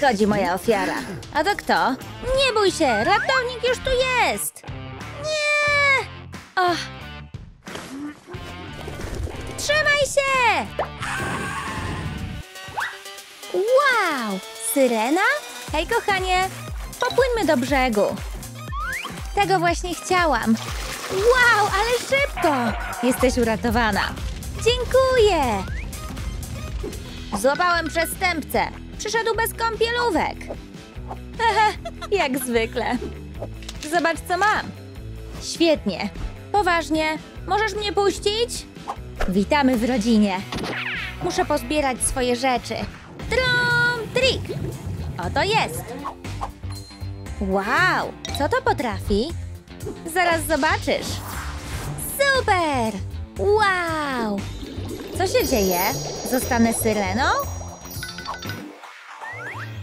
Nadchodzi moja ofiara. A to kto? Nie bój się, ratownik już tu jest! Nie! Och. Trzymaj się! Wow! Syrena? Hej, kochanie! Popłyńmy do brzegu. Tego właśnie chciałam. Wow, ale szybko! Jesteś uratowana. Dziękuję! Złapałem przestępcę. Przyszedł bez kąpielówek. Haha, jak zwykle. Zobacz, co mam. Świetnie. Poważnie, możesz mnie puścić? Witamy w rodzinie. Muszę pozbierać swoje rzeczy. Trum, trik! Oto jest. Wow, co to potrafi? Zaraz zobaczysz. Super! Wow! Co się dzieje? Zostanę syreną?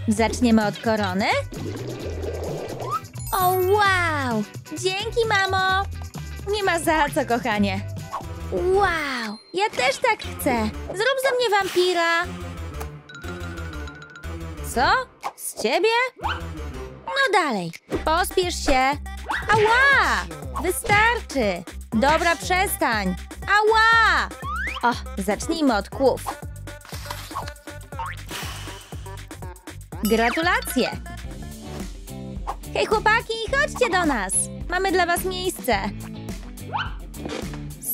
Zaczniemy od korony? O, wow! Dzięki, mamo! Nie ma za co, kochanie. Wow! Ja też tak chcę. Zrób ze mnie wampira. Co? Z ciebie? No dalej. Pospiesz się. Ała! Wystarczy. Dobra, przestań. Ała! O, zacznijmy od kłów. Gratulacje! Hej chłopaki, chodźcie do nas! Mamy dla was miejsce.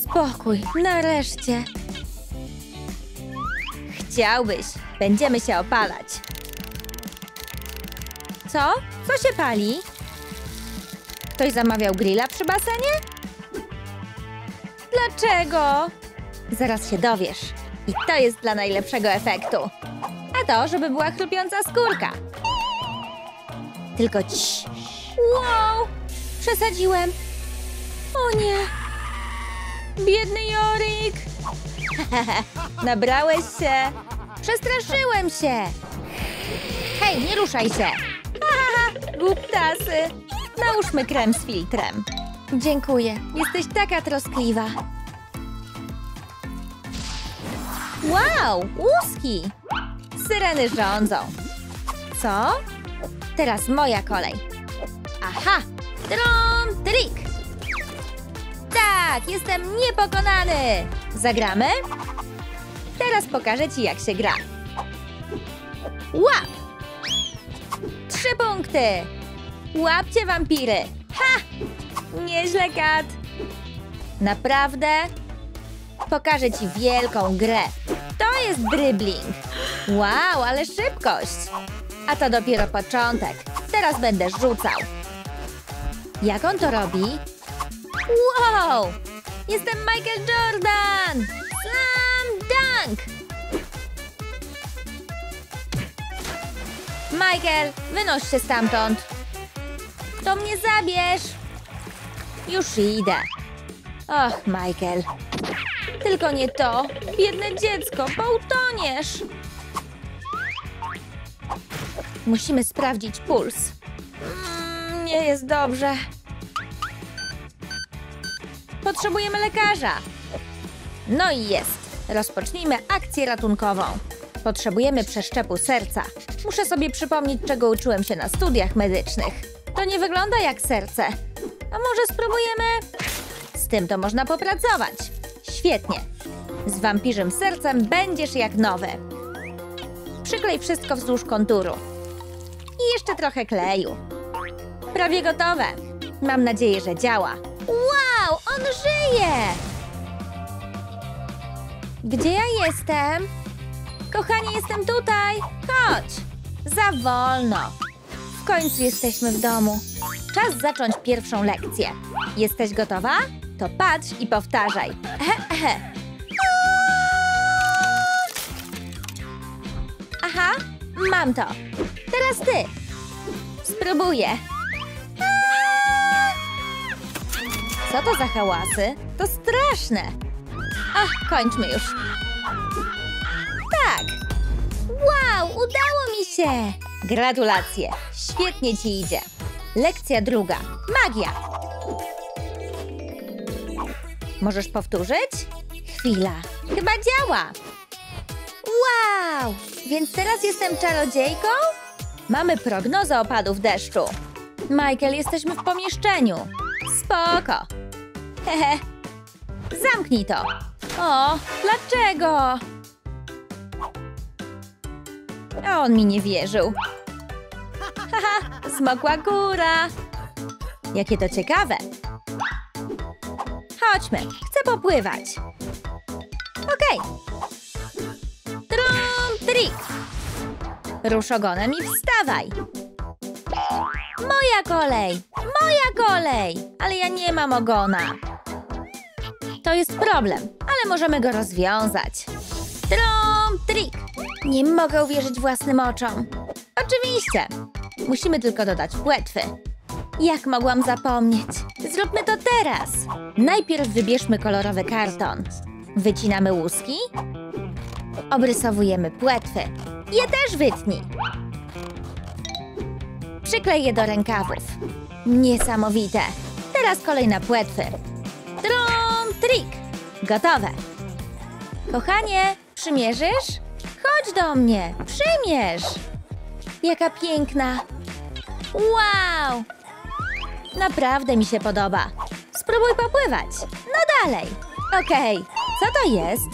Spokój, nareszcie. Chciałbyś. Będziemy się opalać. Co? Co się pali? Ktoś zamawiał grilla przy basenie? Dlaczego? Zaraz się dowiesz. I to jest dla najlepszego efektu. A to, żeby była chrupiąca skórka. Tylko ci. Wow! Przesadziłem. O nie! Biedny Jorik! Nabrałeś się. Przestraszyłem się. Hej, nie ruszaj się. Głuptasy. Nałóżmy krem z filtrem. Dziękuję. Jesteś taka troskliwa. Wow, łuski! Syreny rządzą. Co? Teraz moja kolej. Aha! Trum, trik! Tak, jestem niepokonany! Zagramy? Teraz pokażę ci, jak się gra. Łap! Trzy punkty! Łapcie wampiry! Ha! Nieźle, Kat! Naprawdę? Pokażę ci wielką grę. To jest dribbling. Wow, ale szybkość. A to dopiero początek. Teraz będę rzucał. Jak on to robi? Wow! Jestem Michael Jordan! Slam dunk! Michael, wynoś się stamtąd. To mnie zabierz. Już idę. Och, Michael. Tylko nie to. Biedne dziecko, bo utoniesz. Musimy sprawdzić puls. Mm, nie jest dobrze. Potrzebujemy lekarza. No i jest. Rozpocznijmy akcję ratunkową. Potrzebujemy przeszczepu serca. Muszę sobie przypomnieć, czego uczyłem się na studiach medycznych. To nie wygląda jak serce. A może spróbujemy? Z tym to można popracować. Świetnie. Z wampirzym sercem będziesz jak nowy. Przyklej wszystko wzdłuż konturu. I jeszcze trochę kleju. Prawie gotowe. Mam nadzieję, że działa. Wow, on żyje! Gdzie ja jestem? Kochanie, jestem tutaj. Chodź. Za wolno. W końcu jesteśmy w domu. Czas zacząć pierwszą lekcję. Jesteś gotowa? To patrz i powtarzaj. Aha, mam to. Teraz ty. Spróbuję. Co to za hałasy? To straszne. Ach, kończmy już. Tak. Wow, udało mi się. Gratulacje. Świetnie ci idzie. Lekcja druga. Magia. Możesz powtórzyć? Chwila. Chyba działa. Wow! Więc teraz jestem czarodziejką? Mamy prognozę opadów deszczu. Michael, jesteśmy w pomieszczeniu. Spoko. Hehe. Zamknij to. O, dlaczego? A on mi nie wierzył. Haha, zmokła góra. Jakie to ciekawe. Chodźmy, chcę popływać. Okej. Trum, trik. Rusz ogonem i wstawaj. Moja kolej! Moja kolej! Ale ja nie mam ogona. To jest problem, ale możemy go rozwiązać. Trum, trik. Nie mogę uwierzyć własnym oczom. Oczywiście. Musimy tylko dodać płetwy. Jak mogłam zapomnieć? Zróbmy to teraz. Najpierw wybierzmy kolorowy karton. Wycinamy łuski. Obrysowujemy płetwy. Je też wytnij. Przyklej je do rękawów. Niesamowite. Teraz kolej na płetwy. Trum, trik. Gotowe. Kochanie, przymierzysz? Chodź do mnie, przymierz. Jaka piękna. Wow! Naprawdę mi się podoba. Spróbuj popływać. No dalej. Okej, co to jest?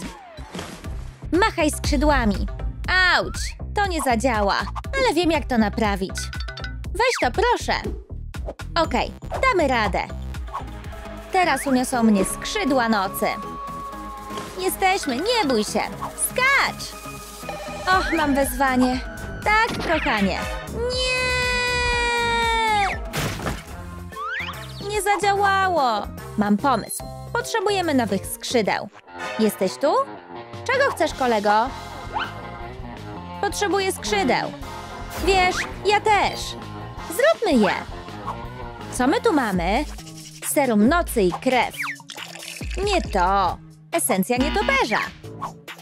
Machaj skrzydłami. Auć, to nie zadziała, ale wiem jak to naprawić. Weź to proszę. Okej, damy radę. Teraz uniosą mnie skrzydła nocy. Jesteśmy, nie bój się. Skacz! Och, mam wezwanie. Tak, kochanie. Nie! Nie zadziałało. Mam pomysł. Potrzebujemy nowych skrzydeł. Jesteś tu? Czego chcesz, kolego? Potrzebuję skrzydeł. Wiesz, ja też. Zróbmy je. Co my tu mamy? Serum nocy i krew. Nie to. Esencja nietoperza.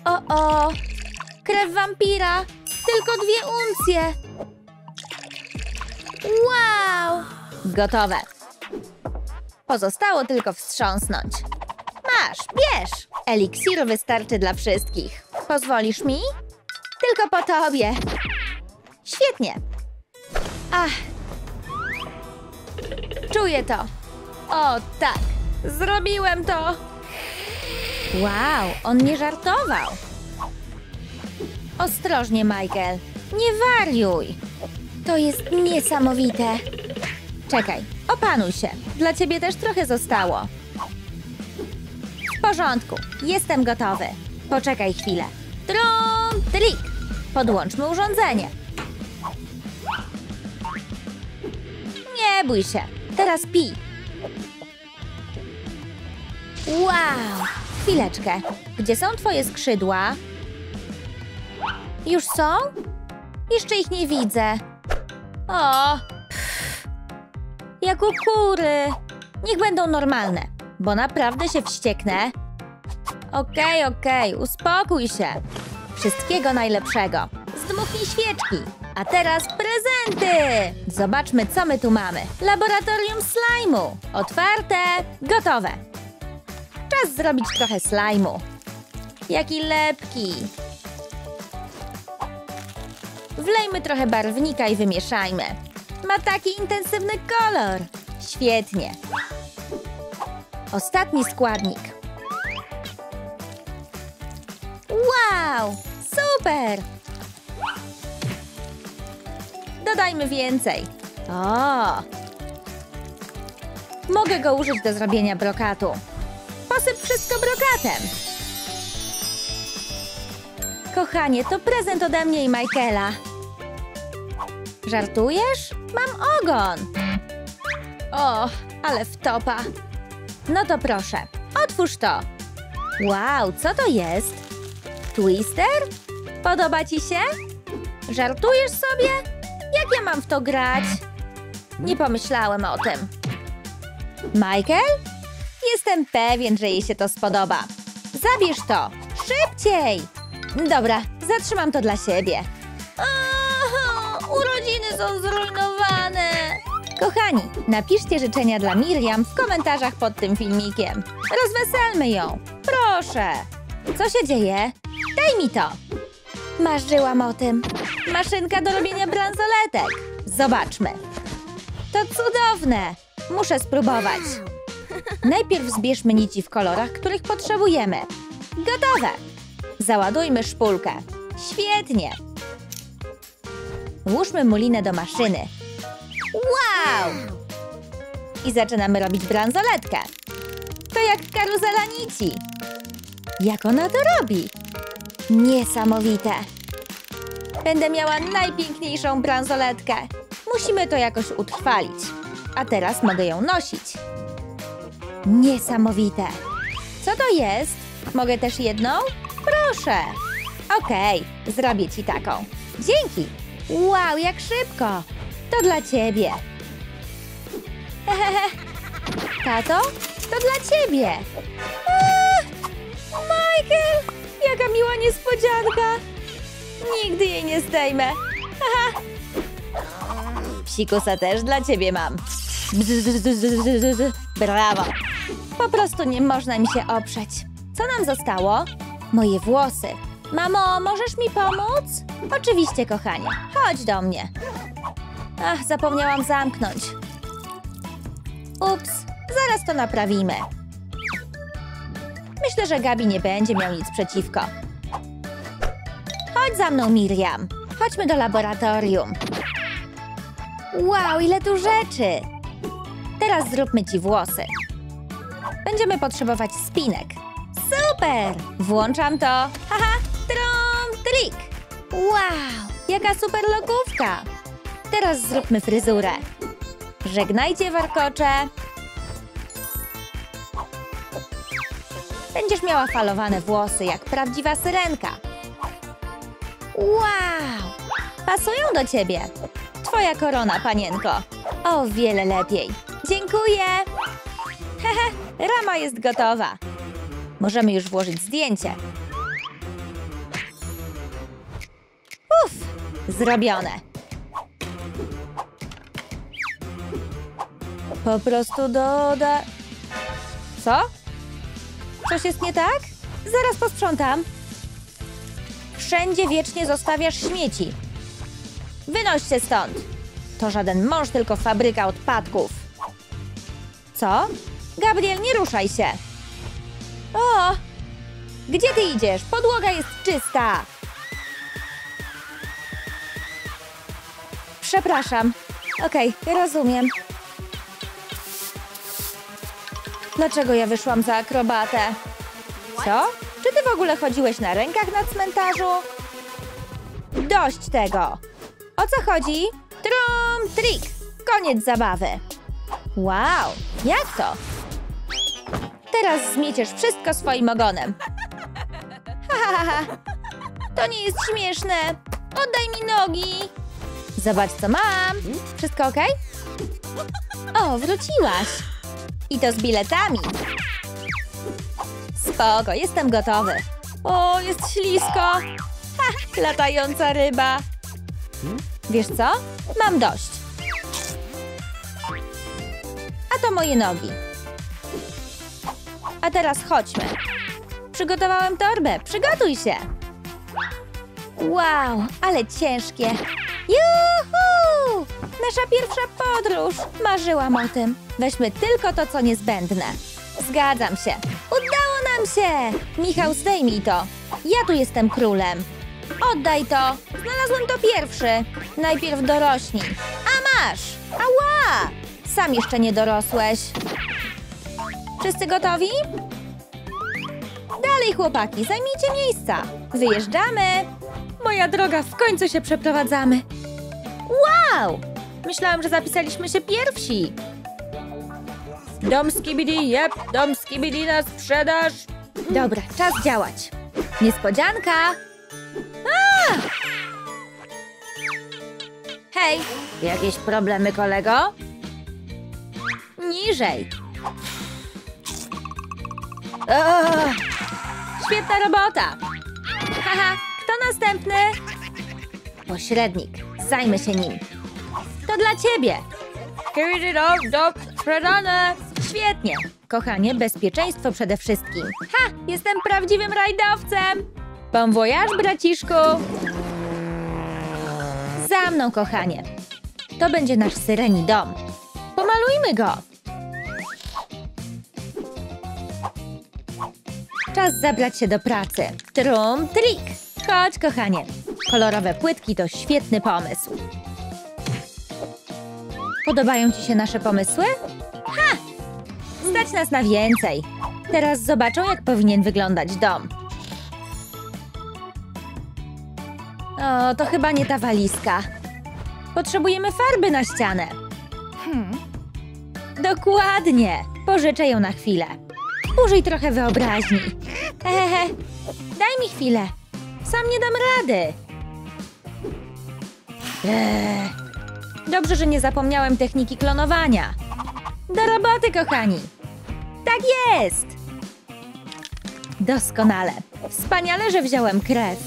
O, o. Krew wampira. Tylko dwie uncje. Wow. Gotowe. Pozostało tylko wstrząsnąć. Masz, bierz. Eliksir wystarczy dla wszystkich. Pozwolisz mi? Tylko po tobie. Świetnie. Ach. Czuję to. O, tak. Zrobiłem to. Wow, on nie żartował. Ostrożnie, Michael. Nie wariuj. To jest niesamowite. Czekaj, opanuj się. Dla ciebie też trochę zostało. W porządku, jestem gotowy. Poczekaj chwilę. Trum, trik. Podłączmy urządzenie. Nie bój się. Teraz pij. Wow! Chwileczkę. Gdzie są twoje skrzydła? Już są? Jeszcze ich nie widzę. O! Pff. Jak u kury. Niech będą normalne, bo naprawdę się wścieknę. Okej, okej, uspokój się. Wszystkiego najlepszego. Zdmuchnij świeczki. A teraz prezenty! Zobaczmy, co my tu mamy. Laboratorium slajmu. Otwarte. Gotowe. Czas zrobić trochę slajmu. Jaki lepki. Wlejmy trochę barwnika i wymieszajmy. Ma taki intensywny kolor. Świetnie. Ostatni składnik. Wow! Super! Dodajmy więcej. O! Mogę go użyć do zrobienia brokatu. Posyp wszystko brokatem. Kochanie, to prezent ode mnie i Michaela. Żartujesz? Mam ogon. O, ale wtopa. No to proszę, otwórz to. Wow, co to jest? Twister? Podoba ci się? Żartujesz sobie? Jak ja mam w to grać? Nie pomyślałem o tym. Michael? Jestem pewien, że jej się to spodoba. Zabierz to! Szybciej! Dobra, zatrzymam to dla siebie. Są zrujnowane! Kochani, napiszcie życzenia dla Miriam w komentarzach pod tym filmikiem. Rozweselmy ją! Proszę! Co się dzieje? Daj mi to! Marzyłam o tym. Maszynka do robienia bransoletek. Zobaczmy. To cudowne. Muszę spróbować. Najpierw zbierzmy nici w kolorach, których potrzebujemy. Gotowe. Załadujmy szpulkę. Świetnie. Włóżmy mulinę do maszyny. Wow! I zaczynamy robić bransoletkę. To jak karuzela nici. Jak ona to robi? Niesamowite. Będę miała najpiękniejszą bransoletkę. Musimy to jakoś utrwalić. A teraz mogę ją nosić. Niesamowite. Co to jest? Mogę też jedną? Proszę. Okej, zrobię ci taką. Dzięki. Wow, jak szybko. To dla ciebie. Tato, to dla ciebie. Eee, Michael, jaka miła niespodzianka. Nigdy jej nie zdejmę. Haha. Psikusa też dla ciebie mam. Brawo. Po prostu nie można mi się oprzeć. Co nam zostało? Moje włosy. Mamo, możesz mi pomóc? Oczywiście, kochanie. Chodź do mnie. Ach, zapomniałam zamknąć. Ups, zaraz to naprawimy. Myślę, że Gabi nie będzie miał nic przeciwko. Chodź za mną, Miriam. Chodźmy do laboratorium. Wow, ile tu rzeczy! Teraz zróbmy ci włosy. Będziemy potrzebować spinek. Super! Włączam to. Haha, trom, trik! Wow, jaka super lokówka! Teraz zróbmy fryzurę. Żegnajcie, warkocze. Będziesz miała falowane włosy, jak prawdziwa syrenka. Wow! Pasują do ciebie. Twoja korona, panienko. O wiele lepiej. Dziękuję. Hehe, rama jest gotowa. Możemy już włożyć zdjęcie. Uff, zrobione. Po prostu doda... Co? Coś jest nie tak? Zaraz posprzątam. Wszędzie wiecznie zostawiasz śmieci. Wynoś się stąd. To żaden mąż, tylko fabryka odpadków. Co? Gabriel, nie ruszaj się. O! Gdzie ty idziesz? Podłoga jest czysta. Przepraszam. Okej, rozumiem. Dlaczego ja wyszłam za akrobatę? Co? Czy ty w ogóle chodziłeś na rękach na cmentarzu? Dość tego! O co chodzi? Trum, trik! Koniec zabawy! Wow, jak to? Teraz zmieciesz wszystko swoim ogonem. Ha, ha, ha, ha. To nie jest śmieszne. Oddaj mi nogi. Zobacz, co mam. Wszystko ok? O, wróciłaś. I to z biletami. Spoko, jestem gotowy. O, jest ślisko. Ha, latająca ryba. Wiesz co? Mam dość. A to moje nogi. A teraz chodźmy. Przygotowałem torbę. Przygotuj się. Wow, ale ciężkie. Juhu! Nasza pierwsza podróż. Marzyłam o tym. Weźmy tylko to, co niezbędne. Zgadzam się. Udało nam się! Michał, zdejmij to. Ja tu jestem królem. Oddaj to. Znalazłem to pierwszy. Najpierw dorośnij. A masz! Ała! Sam jeszcze nie dorosłeś. Wszyscy gotowi? Dalej, chłopaki, zajmijcie miejsca. Wyjeżdżamy. Moja droga, w końcu się przeprowadzamy. Wow! Myślałam, że zapisaliśmy się pierwsi. Dom Skibidi, jep, dom Skibidi na sprzedaż. Dobra, czas działać. Niespodzianka. A! Hej, jakieś problemy, kolego? Niżej. Świetna robota! Haha, kto następny? Pośrednik. Zajmę się nim. To dla ciebie. Sprzedane. Świetnie. Kochanie, bezpieczeństwo przede wszystkim. Ha, jestem prawdziwym rajdowcem. Bon voyage, braciszku. Za mną, kochanie. To będzie nasz syreni dom. Pomalujmy go. Czas zabrać się do pracy. Trum, trik. Chodź, kochanie. Kolorowe płytki to świetny pomysł. Podobają Ci się nasze pomysły? Ha! Stać nas na więcej. Teraz zobaczą, jak powinien wyglądać dom. O, to chyba nie ta walizka. Potrzebujemy farby na ścianę. Dokładnie. Pożyczę ją na chwilę. Użyj trochę wyobraźni. Hehehe. Daj mi chwilę. Sam nie dam rady. Eee. Dobrze, że nie zapomniałem techniki klonowania. Do roboty, kochani. Tak jest. Doskonale. Wspaniale, że wziąłem krew.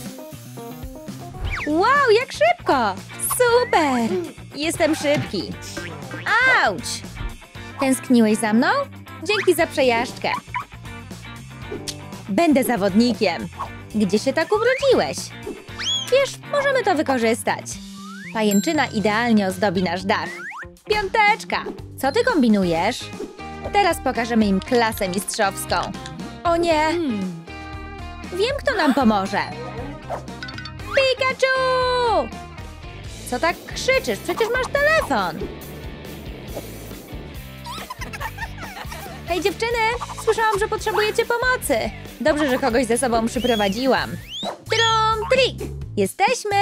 Wow, jak szybko! Super! Jestem szybki. Auć! Tęskniłeś za mną? Dzięki za przejażdżkę. Będę zawodnikiem. Gdzie się tak urodziłeś? Wiesz, możemy to wykorzystać. Pajęczyna idealnie ozdobi nasz dach. Piąteczka! Co ty kombinujesz? Teraz pokażemy im klasę mistrzowską. O nie! Wiem, kto nam pomoże. Pikachu! Co tak krzyczysz? Przecież masz telefon. Hej dziewczyny! Słyszałam, że potrzebujecie pomocy. Dobrze, że kogoś ze sobą przyprowadziłam. Trum, trik! Jesteśmy!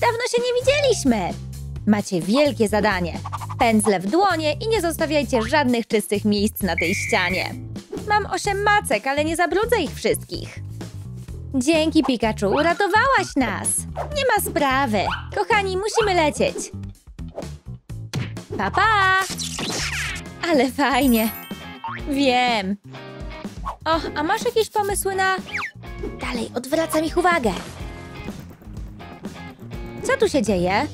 Dawno się nie widzieliśmy. Macie wielkie zadanie. Pędzle w dłonie i nie zostawiajcie żadnych czystych miejsc na tej ścianie. Mam osiem macek, ale nie zabrudzę ich wszystkich. Dzięki, Pikachu, uratowałaś nas. Nie ma sprawy. Kochani, musimy lecieć. Pa, pa! Ale fajnie. Wiem. O, a masz jakieś pomysły na... Dalej, odwracam ich uwagę. Co tu się dzieje?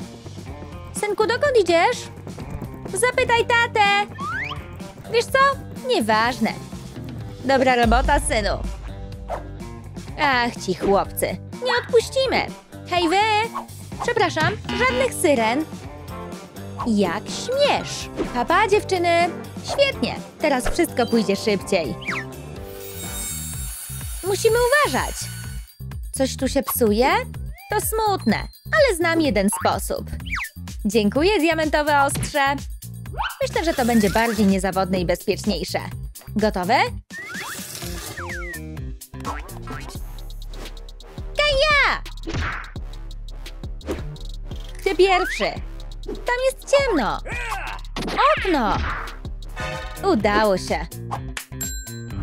Synku, dokąd idziesz? Zapytaj tatę. Wiesz co? Nieważne. Dobra robota, synu. Ach, ci chłopcy. Nie odpuścimy. Hej wy! Przepraszam, żadnych syren. Jak śmiesz. Papa, dziewczyny. Świetnie. Teraz wszystko pójdzie szybciej. Musimy uważać. Coś tu się psuje? To smutne, ale znam jeden sposób. Dziękuję, diamentowe ostrze. Myślę, że to będzie bardziej niezawodne i bezpieczniejsze. Gotowe? Kaja! Ty pierwszy. Tam jest ciemno. Okno. Udało się.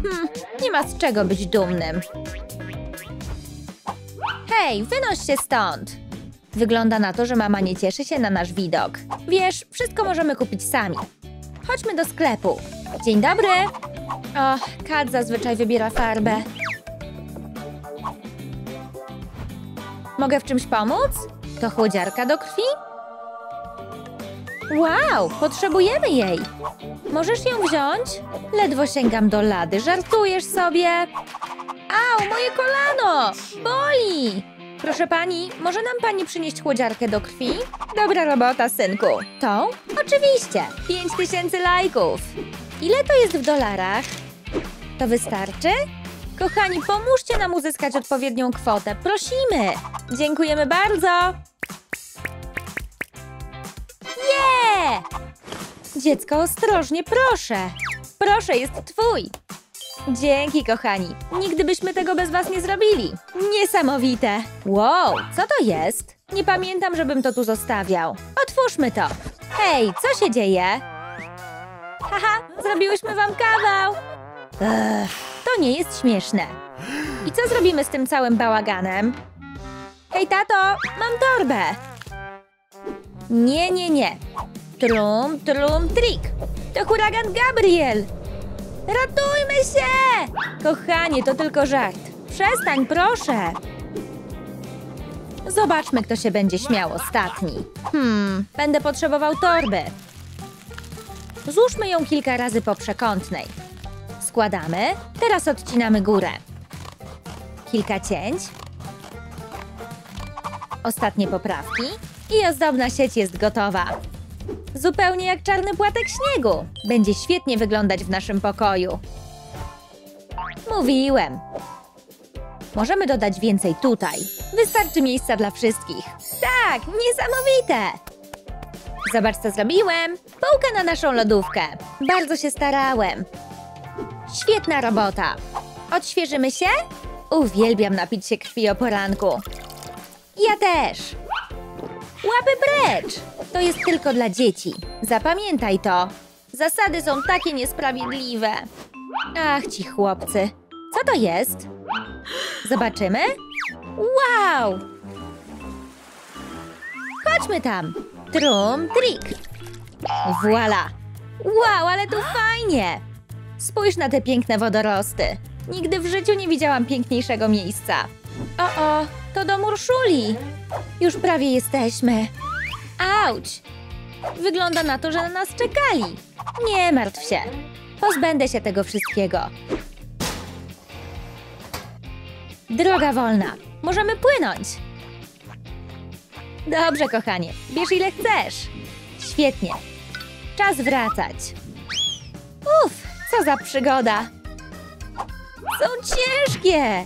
Hmm, nie ma z czego być dumnym. Hej, wynoś się stąd! Wygląda na to, że mama nie cieszy się na nasz widok. Wiesz, wszystko możemy kupić sami. Chodźmy do sklepu. Dzień dobry! O, Kat zazwyczaj wybiera farbę. Mogę w czymś pomóc? To chłodziarka do krwi? Wow, potrzebujemy jej! Możesz ją wziąć? Ledwo sięgam do lady, żartujesz sobie? Au, moje kolano! Boli! Proszę pani, może nam pani przynieść chłodziarkę do krwi? Dobra robota, synku. Tą? Oczywiście. Pięć tysięcy lajków. Ile to jest w dolarach? To wystarczy? Kochani, pomóżcie nam uzyskać odpowiednią kwotę. Prosimy. Dziękujemy bardzo. Nie! Dziecko, ostrożnie, proszę. Proszę, jest twój. Dzięki, kochani. Nigdy byśmy tego bez was nie zrobili. Niesamowite. Wow, co to jest? Nie pamiętam, żebym to tu zostawiał. Otwórzmy to. Hej, co się dzieje? Haha, zrobiłyśmy wam kawał. Ech, to nie jest śmieszne. I co zrobimy z tym całym bałaganem? Hej, tato, mam torbę. Nie, nie, nie. Trum, trum, trik. To huragan Gabriel. Ratujmy się! Kochanie, to tylko żart. Przestań, proszę. Zobaczmy, kto się będzie śmiał ostatni. Hmm, będę potrzebował torby. Złóżmy ją kilka razy po przekątnej. Składamy. Teraz odcinamy górę. Kilka cięć. Ostatnie poprawki i ozdobna sieć jest gotowa. Zupełnie jak czarny płatek śniegu. Będzie świetnie wyglądać w naszym pokoju. Mówiłem. Możemy dodać więcej tutaj. Wystarczy miejsca dla wszystkich. Tak, niesamowite! Zobacz, co zrobiłem. Półkę na naszą lodówkę. Bardzo się starałem. Świetna robota. Odświeżymy się? Uwielbiam napić się krwi o poranku. Ja też. Łapy precz! To jest tylko dla dzieci. Zapamiętaj to. Zasady są takie niesprawiedliwe. Ach, ci chłopcy. Co to jest? Zobaczymy? Wow! Chodźmy tam. Trum, trik. Voila! Wow, ale tu fajnie! Spójrz na te piękne wodorosty. Nigdy w życiu nie widziałam piękniejszego miejsca. O, o, to dom Urszuli. Już prawie jesteśmy. Auć! Wygląda na to, że na nas czekali. Nie martw się. Pozbędę się tego wszystkiego. Droga wolna. Możemy płynąć. Dobrze, kochanie. Bierz ile chcesz. Świetnie. Czas wracać. Uff, co za przygoda. Są ciężkie.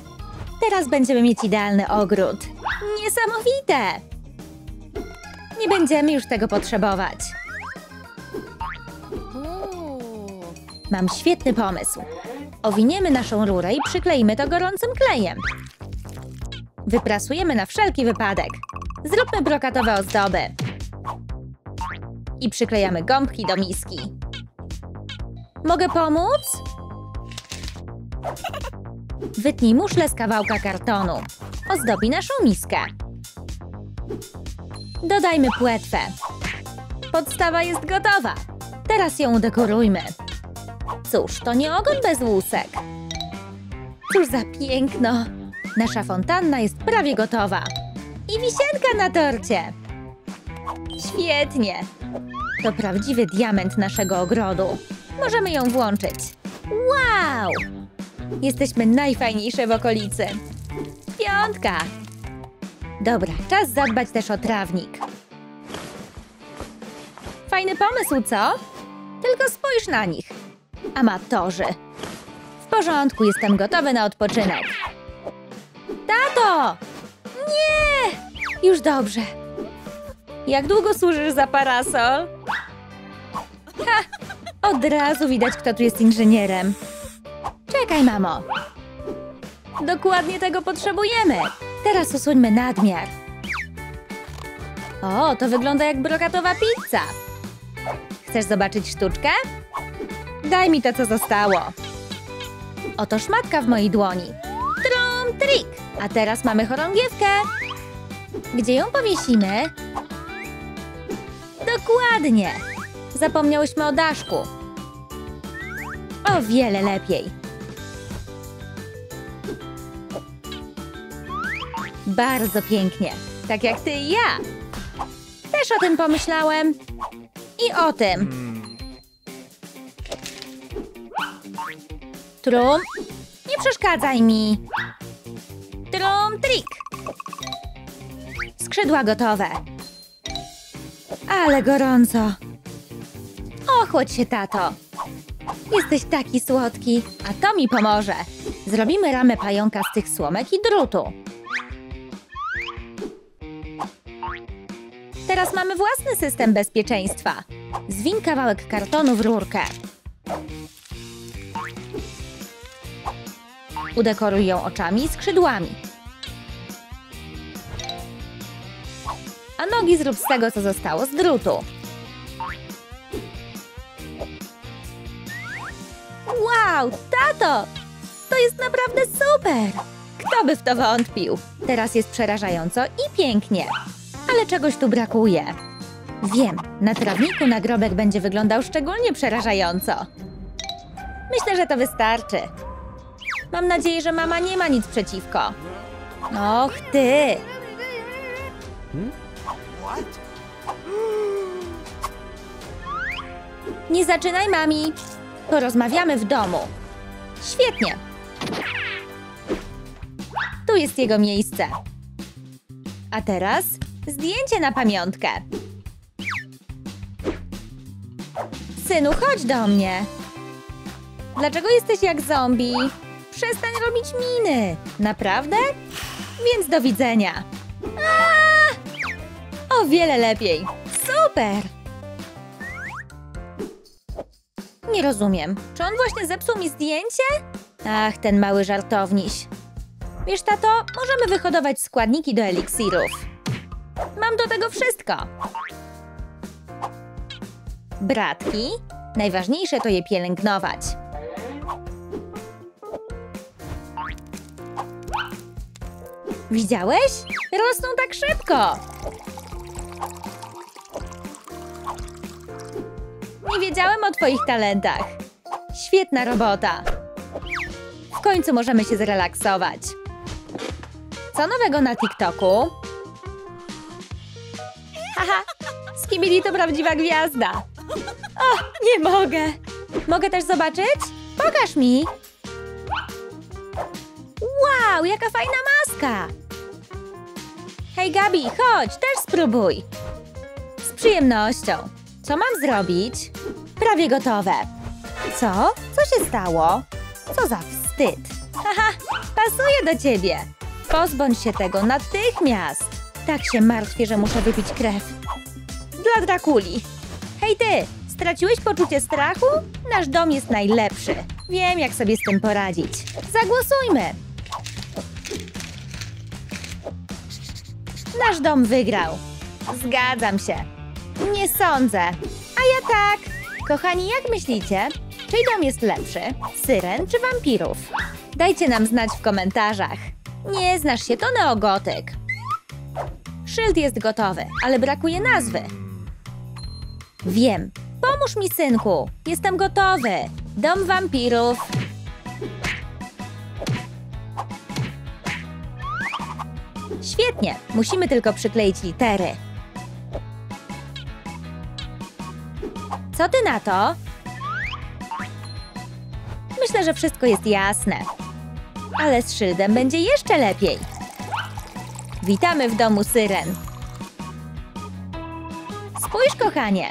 Teraz będziemy mieć idealny ogród. Niesamowite. Nie będziemy już tego potrzebować. Mam świetny pomysł. Owiniemy naszą rurę i przykleimy to gorącym klejem. Wyprasujemy na wszelki wypadek. Zróbmy brokatowe ozdoby. I przyklejamy gąbki do miski. Mogę pomóc? Wytnij muszlę z kawałka kartonu. Ozdobi naszą miskę. Dodajmy płetwę. Podstawa jest gotowa. Teraz ją udekorujmy. Cóż, to nie ogon bez łusek. Cóż za piękno. Nasza fontanna jest prawie gotowa. I wisienka na torcie. Świetnie. To prawdziwy diament naszego ogrodu. Możemy ją włączyć. Wow! Jesteśmy najfajniejsze w okolicy. Piątka. Dobra, czas zadbać też o trawnik. Fajny pomysł, co? Tylko spójrz na nich. Amatorzy. W porządku, jestem gotowy na odpoczynek. Tato! Nie! Już dobrze. Jak długo służysz za parasol? Ha! Od razu widać, kto tu jest inżynierem. Czekaj, mamo. Dokładnie tego potrzebujemy. Teraz usuńmy nadmiar. O, to wygląda jak brokatowa pizza. Chcesz zobaczyć sztuczkę? Daj mi to, co zostało. Oto szmatka w mojej dłoni. Trum, trik. A teraz mamy chorągiewkę. Gdzie ją powiesimy? Dokładnie. Zapomniałyśmy o daszku. O wiele lepiej. Bardzo pięknie. Tak jak ty i ja. Też o tym pomyślałem. I o tym. Trum, nie przeszkadzaj mi. Trum, trik. Skrzydła gotowe. Ale gorąco. Ochłodź się, tato. Jesteś taki słodki, a to mi pomoże. Zrobimy ramę pająka z tych słomek i drutu. Teraz mamy własny system bezpieczeństwa. Zwin kawałek kartonu w rurkę. Udekoruj ją oczami i skrzydłami. A nogi zrób z tego, co zostało z drutu. Wow, tato! To jest naprawdę super! Kto by w to wątpił? Teraz jest przerażająco i pięknie. Ale czegoś tu brakuje. Wiem, na trawniku nagrobek będzie wyglądał szczególnie przerażająco. Myślę, że to wystarczy. Mam nadzieję, że mama nie ma nic przeciwko. Och, ty! Nie zaczynaj, mami! Porozmawiamy w domu. Świetnie. Tu jest jego miejsce. A teraz zdjęcie na pamiątkę. Synu, chodź do mnie. Dlaczego jesteś jak zombie? Przestań robić miny. Naprawdę? Więc do widzenia. Aaa! O wiele lepiej. Super! Nie rozumiem. Czy on właśnie zepsuł mi zdjęcie? Ach, ten mały żartowniś. Wiesz, tato, możemy wyhodować składniki do eliksirów. Mam do tego wszystko. Bratki. Najważniejsze to je pielęgnować. Widziałeś? Rosną tak szybko. Nie wiedziałem o twoich talentach. Świetna robota. W końcu możemy się zrelaksować. Co nowego na TikToku? Haha, Skibidi to prawdziwa gwiazda. O, nie mogę. Mogę też zobaczyć? Pokaż mi. Wow, jaka fajna maska. Hej Gabi, chodź, też spróbuj. Z przyjemnością. Co mam zrobić? Prawie gotowe. Co? Co się stało? Co za wstyd. Haha, pasuje do ciebie. Pozbądź się tego natychmiast. Tak się martwię, że muszę wypić krew. Dla Drakuli. Hej ty, straciłeś poczucie strachu? Nasz dom jest najlepszy. Wiem, jak sobie z tym poradzić. Zagłosujmy. Nasz dom wygrał. Zgadzam się. Nie sądzę. A ja tak. Kochani, jak myślicie? Czyj dom jest lepszy? Syren czy wampirów? Dajcie nam znać w komentarzach. Nie znasz się, to neogotyk. Szyld jest gotowy, ale brakuje nazwy. Wiem. Pomóż mi, synku. Jestem gotowy. Dom wampirów. Świetnie. Musimy tylko przykleić litery. Co ty na to? Myślę, że wszystko jest jasne. Ale z szyldem będzie jeszcze lepiej. Witamy w domu syren. Spójrz, kochanie.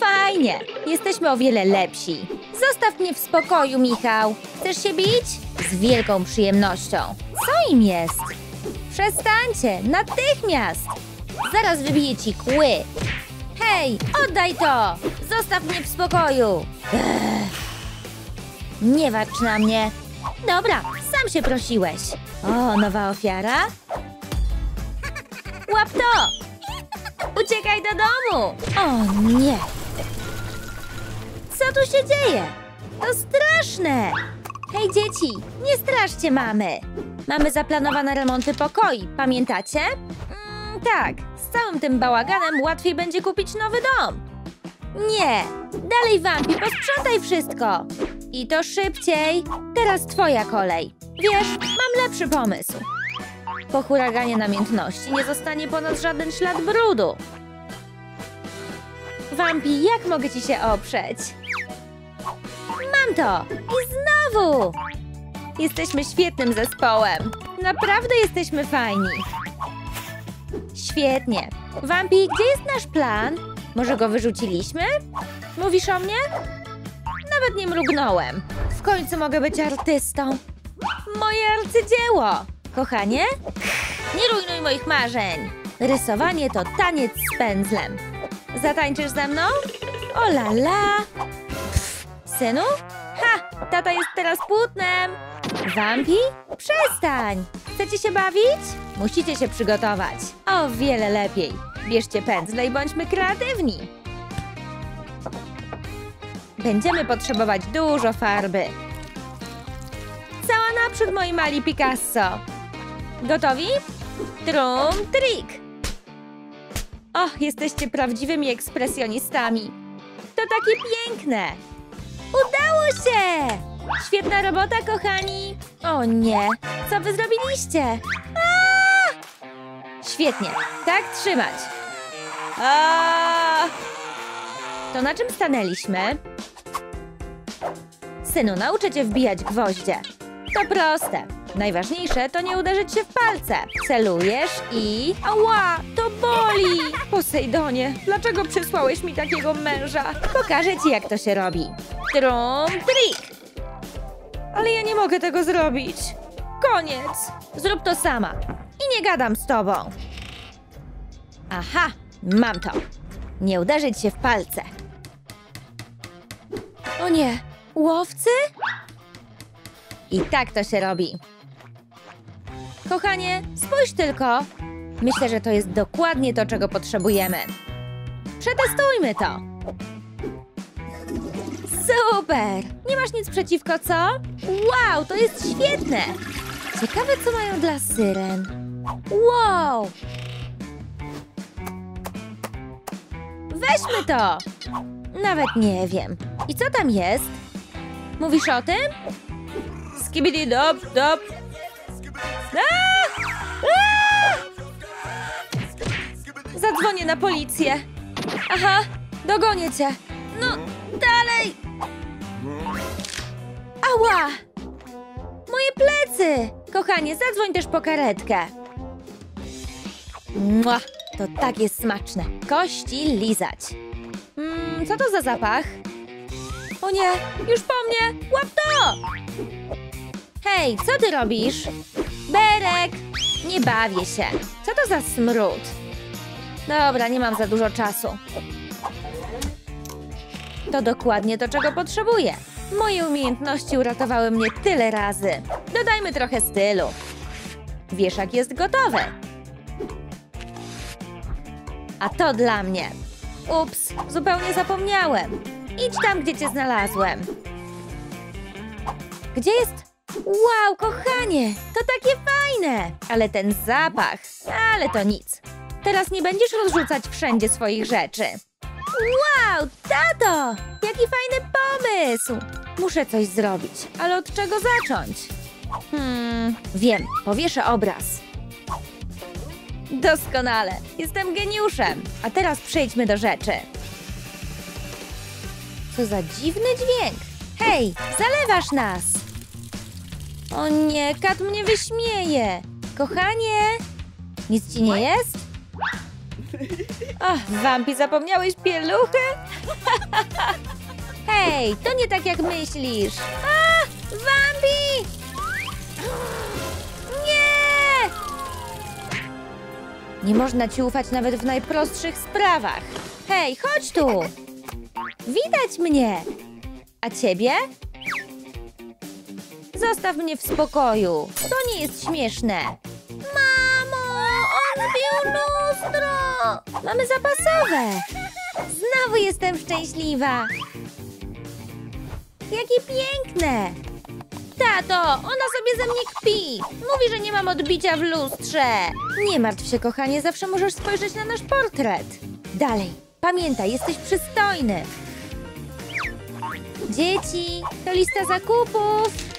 Fajnie. Jesteśmy o wiele lepsi. Zostaw mnie w spokoju, Michał. Chcesz się bić? Z wielką przyjemnością. Co im jest? Przestańcie, natychmiast! Zaraz wybiję ci kły. Hej, oddaj to! Zostaw mnie w spokoju! Ech. Nie warcz na mnie. Dobra, sam się prosiłeś. O, nowa ofiara? Łap to! Uciekaj do domu! O nie! Co tu się dzieje? To straszne! Hej dzieci, nie straszcie mamy! Mamy zaplanowane remonty pokoi, pamiętacie? Mm, tak, z całym tym bałaganem łatwiej będzie kupić nowy dom. Nie! Dalej, Wampi, posprzątaj wszystko! I to szybciej! Teraz twoja kolej. Wiesz, mam lepszy pomysł. Po huraganie namiętności nie zostanie po nas żaden ślad brudu. Wampi, jak mogę ci się oprzeć? Mam to! I znowu! Jesteśmy świetnym zespołem. Naprawdę jesteśmy fajni. Świetnie. Wampi, gdzie jest nasz plan? Może go wyrzuciliśmy? Mówisz o mnie? Nawet nie mrugnąłem. W końcu mogę być artystą. Moje arcydzieło! Kochanie? Nie rujnuj moich marzeń. Rysowanie to taniec z pędzlem. Zatańczysz ze mną? O la la! Synu? Ha! Tata jest teraz płótnem! Wampi? Przestań! Chcecie się bawić? Musicie się przygotować. O wiele lepiej. Bierzcie pędzle i bądźmy kreatywni. Będziemy potrzebować dużo farby. Cała naprzód, moi mali Picasso. Gotowi? Trum, trik! O, jesteście prawdziwymi ekspresjonistami. To takie piękne. Udało się! Świetna robota, kochani! O nie, co wy zrobiliście? Aaa! Świetnie, tak trzymać. Aaa! To na czym stanęliśmy? Synu, nauczę cię wbijać gwoździe. To proste. Najważniejsze to nie uderzyć się w palce. Celujesz i... Ała, to boli! Posejdonie, dlaczego przysłałeś mi takiego męża? Pokażę ci, jak to się robi. Trum, trik! Ale ja nie mogę tego zrobić. Koniec! Zrób to sama. I nie gadam z tobą. Aha, mam to. Nie uderzyć się w palce. O nie, łowcy? I tak to się robi. Kochanie, spójrz tylko. Myślę, że to jest dokładnie to, czego potrzebujemy. Przetestujmy to. Super! Nie masz nic przeciwko, co? Wow, to jest świetne! Ciekawe, co mają dla syren. Wow! Weźmy to! Nawet nie wiem. I co tam jest? Mówisz o tym? Skibidi dop dop. Zadzwonię na policję. Aha, dogonię cię. No, dalej! Ała! Moje plecy! Kochanie, zadzwoń też po karetkę. Mua, to tak jest smaczne. Kości lizać. Mm, co to za zapach? O nie, już po mnie! Łap to! Hej, co ty robisz? Berek! Nie bawię się. Co to za smród? Dobra, nie mam za dużo czasu. To dokładnie to, czego potrzebuję. Moje umiejętności uratowały mnie tyle razy. Dodajmy trochę stylu. Wieszak jest gotowy. A to dla mnie. Ups, zupełnie zapomniałem. Idź tam, gdzie cię znalazłem. Gdzie jest? Wow, kochanie, to takie fajne. Ale ten zapach, ale to nic. Teraz nie będziesz rozrzucać wszędzie swoich rzeczy. Wow, tato! Jaki fajny pomysł! Muszę coś zrobić, ale od czego zacząć? Hmm, wiem, powieszę obraz. Doskonale, jestem geniuszem. A teraz przejdźmy do rzeczy. Co za dziwny dźwięk. Hej, zalewasz nas! O nie, kat mnie wyśmieje. Kochanie, nic ci nie jest? Ach, Wampi, zapomniałeś pieluchy? Hej, to nie tak jak myślisz. A, Wampi! Nie! Nie można ci ufać nawet w najprostszych sprawach. Hej, chodź tu! Widać mnie! A ciebie? Zostaw mnie w spokoju. To nie jest śmieszne. Mamo, on wbił lustro! Mamy zapasowe. Znowu jestem szczęśliwa. Jakie piękne! Tato, ona sobie ze mnie kpi. Mówi, że nie mam odbicia w lustrze. Nie martw się, kochanie, zawsze możesz spojrzeć na nasz portret. Dalej, pamiętaj, jesteś przystojny. Dzieci, to lista zakupów.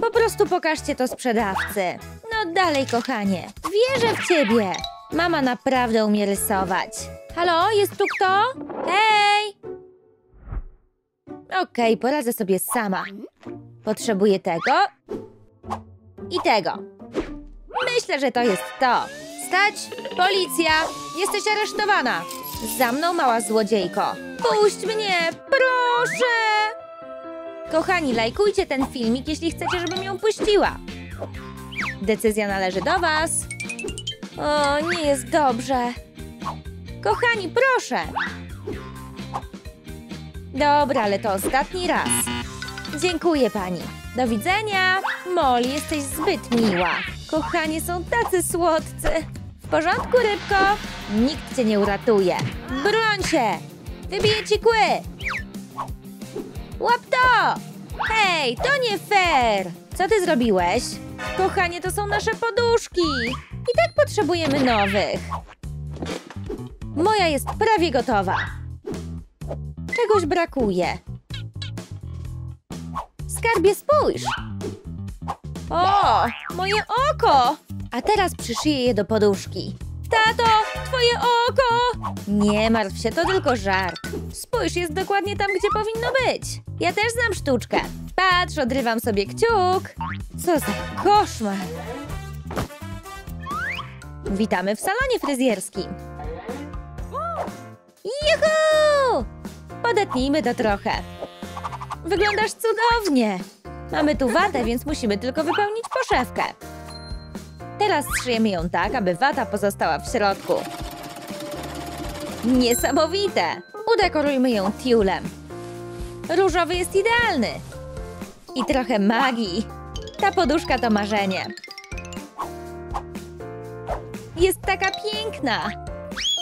Po prostu pokażcie to sprzedawcy. No dalej, kochanie. Wierzę w ciebie. Mama naprawdę umie rysować. Halo, jest tu kto? Hej! Okej, poradzę sobie sama. Potrzebuję tego i tego. Myślę, że to jest to. Stać! Policja! Jesteś aresztowana! Za mną, mała złodziejko! Puść mnie! Proszę! Kochani, lajkujcie ten filmik, jeśli chcecie, żebym ją puściła. Decyzja należy do was. O, nie jest dobrze. Kochani, proszę! Dobra, ale to ostatni raz. Dziękuję pani. Do widzenia. Molly, jesteś zbyt miła. Kochanie są tacy słodcy. W porządku, rybko? Nikt cię nie uratuje. Broń się! Wybiję ci kły! Łap to! Hej, to nie fair! Co ty zrobiłeś? Kochanie, to są nasze poduszki. I tak potrzebujemy nowych. Moja jest prawie gotowa. Czegoś brakuje. Skarbie, spójrz! O, moje oko! A teraz przyszyję je do poduszki. Tato, twoje oko! Nie martw się, to tylko żart. Spójrz, jest dokładnie tam, gdzie powinno być. Ja też znam sztuczkę. Patrz, odrywam sobie kciuk. Co za koszmar. Witamy w salonie fryzjerskim. Juhu! Podetnijmy to trochę. Wyglądasz cudownie. Mamy tu watę, więc musimy tylko wypełnić poszewkę. Teraz szyjemy ją tak, aby wata pozostała w środku. Niesamowite! Udekorujmy ją tiulem. Różowy jest idealny. I trochę magii. Ta poduszka to marzenie. Jest taka piękna.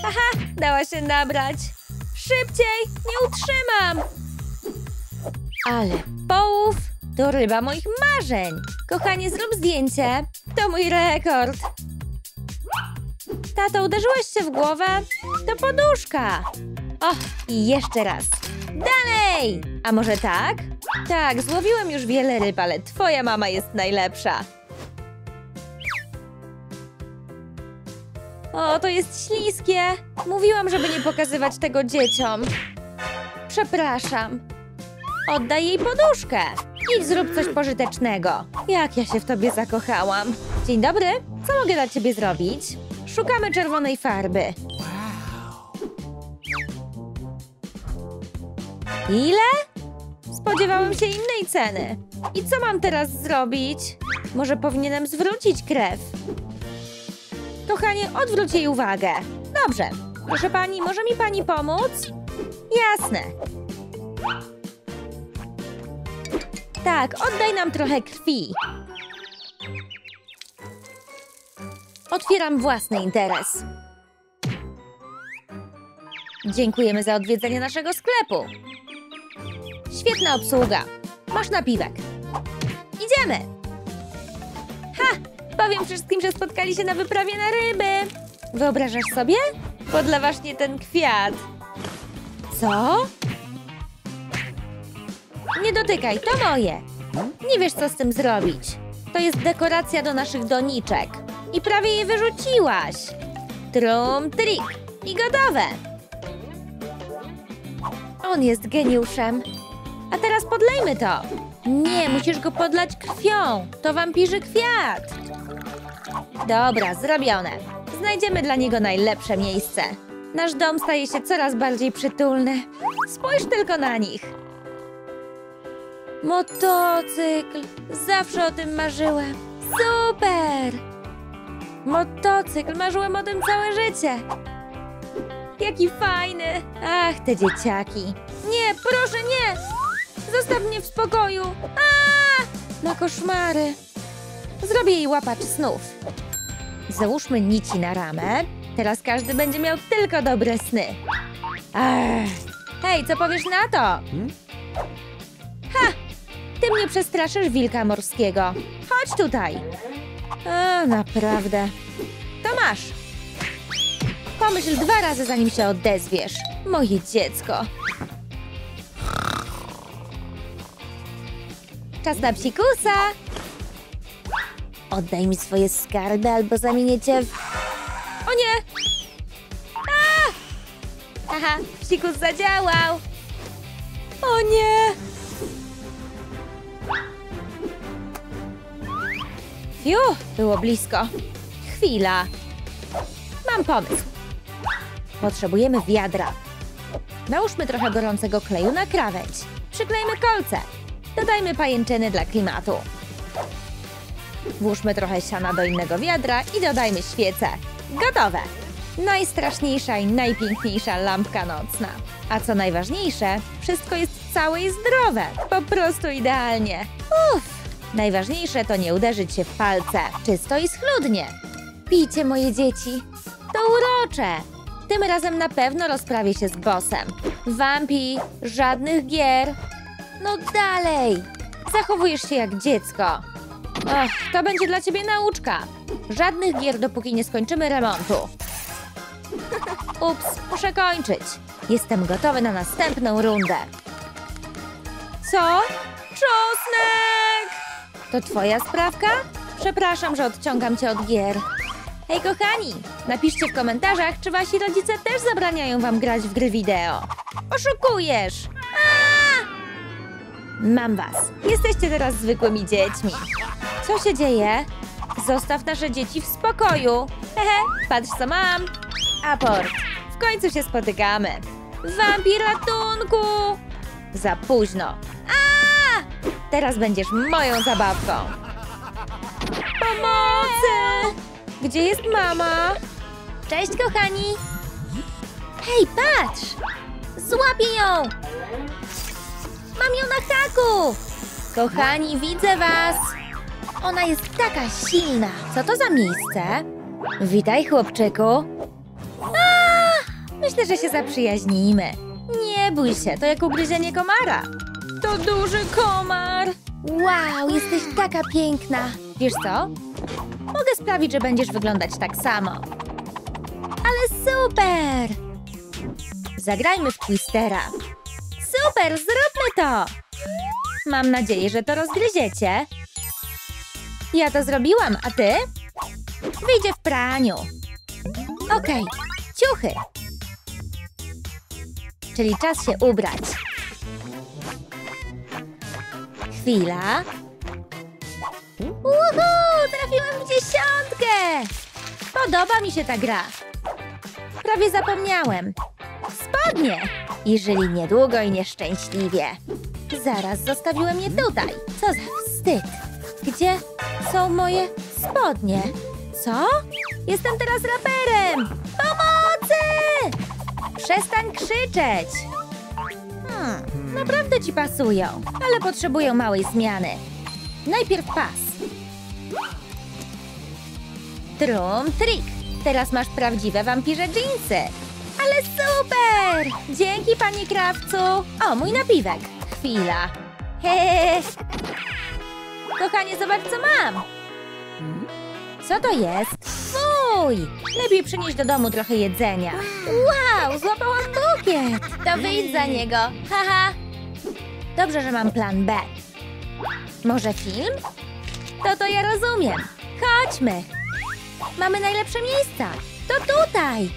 Haha, dała się nabrać. Szybciej, nie utrzymam. Ale połów to ryba moich marzeń. Kochanie, zrób zdjęcie. To mój rekord. Tato, uderzyłeś się w głowę? To poduszka. O, i jeszcze raz. Dalej! A może tak? Tak, złowiłem już wiele ryb, ale twoja mama jest najlepsza. O, to jest śliskie. Mówiłam, żeby nie pokazywać tego dzieciom. Przepraszam. Oddaj jej poduszkę. Idź zrób coś pożytecznego. Jak ja się w tobie zakochałam. Dzień dobry. Co mogę dla ciebie zrobić? Szukamy czerwonej farby. Ile? Spodziewałem się innej ceny. I co mam teraz zrobić? Może powinienem zwrócić krew? Kochanie, odwróć jej uwagę. Dobrze. Proszę pani, może mi pani pomóc? Jasne. Tak, oddaj nam trochę krwi. Otwieram własny interes. Dziękujemy za odwiedzenie naszego sklepu. Świetna obsługa. Masz napiwek. Idziemy! Ha! Powiem wszystkim, że spotkali się na wyprawie na ryby. Wyobrażasz sobie? Podlewasz nie ten kwiat. Co? Nie dotykaj, to moje. Nie wiesz, co z tym zrobić. To jest dekoracja do naszych doniczek. I prawie je wyrzuciłaś. Trum, trik. I gotowe. On jest geniuszem. A teraz podlejmy to. Nie, musisz go podlać krwią. To wampirzy kwiat. Dobra, zrobione. Znajdziemy dla niego najlepsze miejsce. Nasz dom staje się coraz bardziej przytulny. Spójrz tylko na nich. Motocykl. Zawsze o tym marzyłem. Super! Motocykl. Marzyłem o tym całe życie. Jaki fajny. Ach, te dzieciaki. Nie, proszę, nie! Zostaw mnie w spokoju. A! Na koszmary. Zrobię jej łapacz snów. Załóżmy nici na ramę. Teraz każdy będzie miał tylko dobre sny. Ach. Hej, co powiesz na to? Ha! Ty mnie przestraszysz wilka morskiego. Chodź tutaj. O, naprawdę. To masz. Pomyśl dwa razy, zanim się odezwiesz. Moje dziecko. Czas na psikusa. Oddaj mi swoje skarby, albo zamienię cię w... O nie! A! Aha, psikus zadziałał. O nie! Fiu, było blisko. Chwila. Mam pomysł. Potrzebujemy wiadra. Nałóżmy trochę gorącego kleju na krawędź. Przyklejmy kolce. Dodajmy pajęczyny dla klimatu. Włóżmy trochę siana do innego wiadra i dodajmy świece. Gotowe! Najstraszniejsza i najpiękniejsza lampka nocna. A co najważniejsze, wszystko jest całe i zdrowe. Po prostu idealnie. Uff! Najważniejsze to nie uderzyć się w palce. Czysto i schludnie. Pijcie, moje dzieci. To urocze. Tym razem na pewno rozprawię się z bossem. Wampi, żadnych gier. No dalej. Zachowujesz się jak dziecko. To będzie dla ciebie nauczka. Żadnych gier, dopóki nie skończymy remontu. Ups, muszę kończyć. Jestem gotowy na następną rundę. Co? Czosnek! To twoja sprawka? Przepraszam, że odciągam cię od gier. Hej kochani, napiszcie w komentarzach, czy wasi rodzice też zabraniają wam grać w gry wideo. Oszukujesz! Aaa! Mam was. Jesteście teraz zwykłymi dziećmi. Co się dzieje? Zostaw nasze dzieci w spokoju. Hehe, patrz co mam. Aport. W końcu się spotykamy. Wampir ratunku! Za późno. A! Teraz będziesz moją zabawką. Pomocy! Gdzie jest mama? Cześć, kochani! Hej, patrz! Złapię ją! Mam ją na haku! Kochani, widzę was! Ona jest taka silna. Co to za miejsce? Witaj, chłopczyku. A, myślę, że się zaprzyjaźnimy. Nie bój się, to jak ugryzienie komara. To duży komar. Wow, jesteś taka piękna. Wiesz co? Mogę sprawić, że będziesz wyglądać tak samo. Ale super! Zagrajmy w Twistera. Super, zróbmy to! Mam nadzieję, że to rozgryziecie. Ja to zrobiłam, a ty? Wyjdzie w praniu. Okej, ciuchy. Czyli czas się ubrać. Chwila. Uhu, trafiłem w dziesiątkę! Podoba mi się ta gra. Prawie zapomniałem. Spodnie! I żyli niedługo i nieszczęśliwie. Zaraz zostawiłem je tutaj. Co za wstyd. Gdzie są moje spodnie? Co? Jestem teraz raperem! Pomocy! Przestań krzyczeć! Ci pasują, ale potrzebują małej zmiany. Najpierw pas. Trum, trik. Teraz masz prawdziwe wampirze dżinsy. Ale super! Dzięki, panie krawcu. O, mój napiwek. Chwila. Hehehe. Kochanie, zobacz, co mam. Co to jest? Fuj! Lepiej przynieść do domu trochę jedzenia. Wow, złapałam bukiet! To wyjdź za niego. Haha. Dobrze, że mam plan B. Może film? To to ja rozumiem. Chodźmy. Mamy najlepsze miejsca. To tutaj.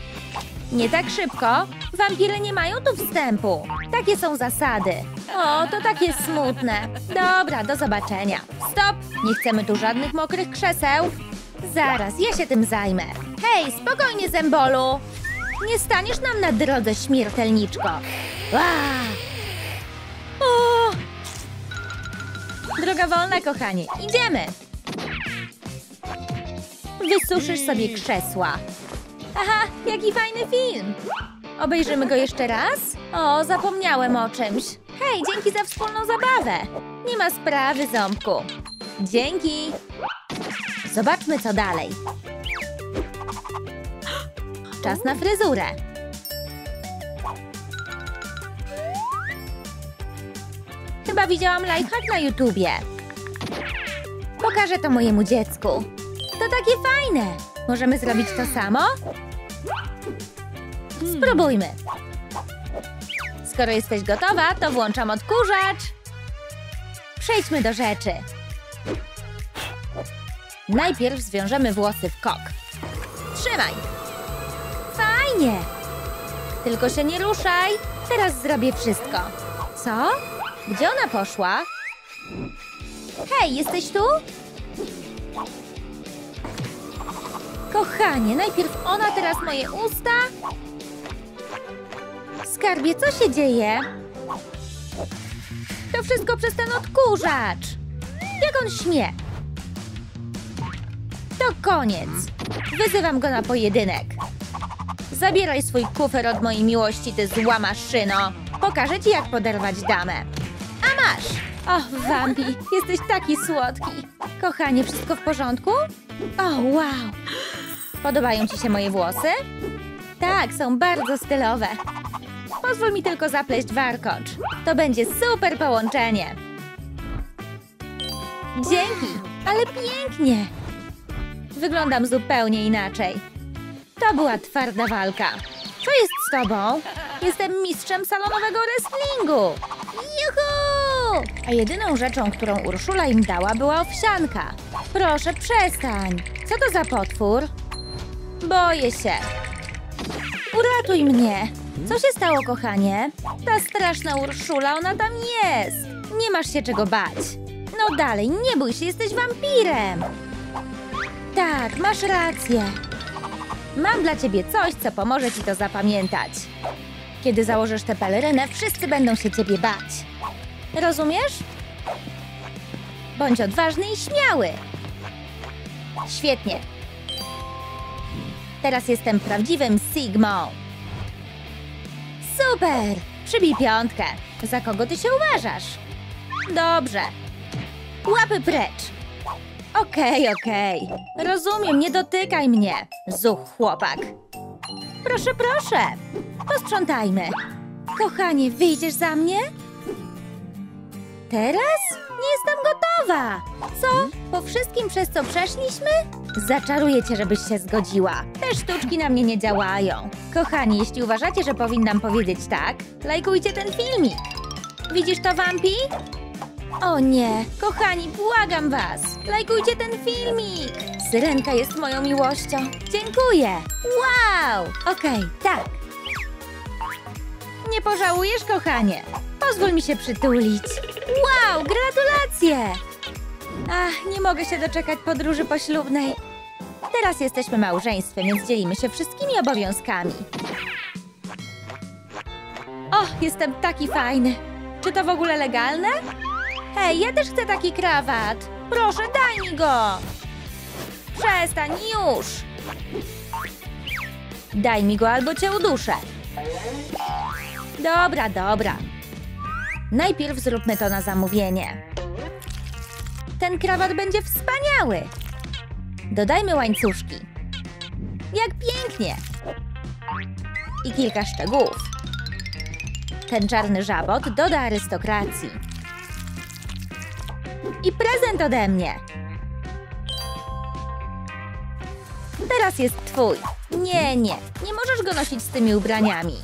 Nie tak szybko. Wampiry nie mają tu wstępu. Takie są zasady. O, to takie smutne. Dobra, do zobaczenia. Stop! Nie chcemy tu żadnych mokrych krzeseł. Zaraz, ja się tym zajmę. Hej, spokojnie, Zembolu. Nie staniesz nam na drodze, śmiertelniczko. O! Droga wolna, kochanie. Idziemy. Wysuszysz sobie krzesła. Aha, jaki fajny film! Obejrzymy go jeszcze raz? O, zapomniałem o czymś. Hej, dzięki za wspólną zabawę. Nie ma sprawy, ząbku. Dzięki. Zobaczmy, co dalej. Czas na fryzurę. Chyba widziałam lifehack na YouTubie. Pokażę to mojemu dziecku. To takie fajne. Możemy zrobić to samo? Spróbujmy. Skoro jesteś gotowa, to włączam odkurzacz. Przejdźmy do rzeczy. Najpierw zwiążemy włosy w kok. Trzymaj. Fajnie. Tylko się nie ruszaj. Teraz zrobię wszystko. Co? Gdzie ona poszła? Hej, jesteś tu? Kochanie, najpierw ona, teraz moje usta. Skarbie, co się dzieje? To wszystko przez ten odkurzacz. Jak on śmie? To koniec. Wyzywam go na pojedynek. Zabieraj swój kufer od mojej miłości, ty zła maszyno. Pokażę ci, jak poderwać damę. Masz! O, Wampi, jesteś taki słodki. Kochanie, wszystko w porządku? O, wow! Podobają ci się moje włosy? Tak, są bardzo stylowe. Pozwól mi tylko zapleść warkocz. To będzie super połączenie. Dzięki, ale pięknie. Wyglądam zupełnie inaczej. To była twarda walka. Co jest z tobą? Jestem mistrzem salonowego wrestlingu. Juhu! A jedyną rzeczą, którą Urszula im dała, była owsianka. Proszę, przestań. Co to za potwór? Boję się. Uratuj mnie. Co się stało, kochanie? Ta straszna Urszula, ona tam jest. Nie masz się czego bać. No dalej, nie bój się, jesteś wampirem. Tak, masz rację. Mam dla ciebie coś, co pomoże ci to zapamiętać. Kiedy założysz tę pelerynę, wszyscy będą się ciebie bać. Rozumiesz? Bądź odważny i śmiały. Świetnie. Teraz jestem prawdziwym Sigmą. Super! Przybij piątkę. Za kogo ty się uważasz? Dobrze. Łapy precz. Okej, okej. Rozumiem, nie dotykaj mnie. Zuch, chłopak. Proszę, proszę. Posprzątajmy. Kochanie, wyjdziesz za mnie? Teraz? Nie jestem gotowa. Co? Po wszystkim, przez co przeszliśmy? Zaczaruję cię, żebyś się zgodziła. Te sztuczki na mnie nie działają. Kochani, jeśli uważacie, że powinnam powiedzieć tak, lajkujcie ten filmik. Widzisz to, Wampi? O nie, kochani, błagam was! Lajkujcie ten filmik! Syrenka jest moją miłością. Dziękuję! Wow! Okej, tak. Nie pożałujesz, kochanie. Pozwól mi się przytulić. Wow, gratulacje! Ach, nie mogę się doczekać podróży poślubnej. Teraz jesteśmy małżeństwem, więc dzielimy się wszystkimi obowiązkami. O, jestem taki fajny. Czy to w ogóle legalne? Hej, ja też chcę taki krawat. Proszę, daj mi go. Przestań już. Daj mi go albo cię uduszę. Dobra, dobra. Najpierw zróbmy to na zamówienie. Ten krawat będzie wspaniały. Dodajmy łańcuszki. Jak pięknie. I kilka szczegółów. Ten czarny żabot doda arystokracji. I prezent ode mnie. Teraz jest twój. Nie, nie. Nie możesz go nosić z tymi ubraniami.